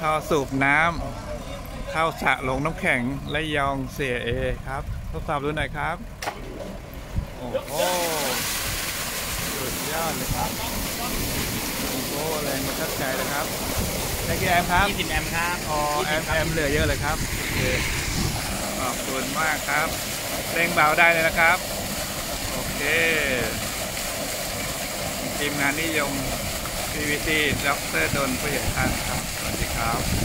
ท่อสูบน้ำเข้าสระลงน้ำแข็งและยองเสียเอครับทดสอบดูหน่อยครับ โอ้โหสุดยอดเลยครับ โอ้โหแรงมันทัดใจเลยครับได้กี่แอมป์ครับ20แอมป์ครับอ๋อแอมป์แอมป์เหลือเยอะเลยครับโอเคขอบคุณมากครับเร่งเบาได้เลยนะครับ โอเคทีมงานนิยม PVC ดรดนผู้ใหญ่ท่านครับสวัสดี ครับ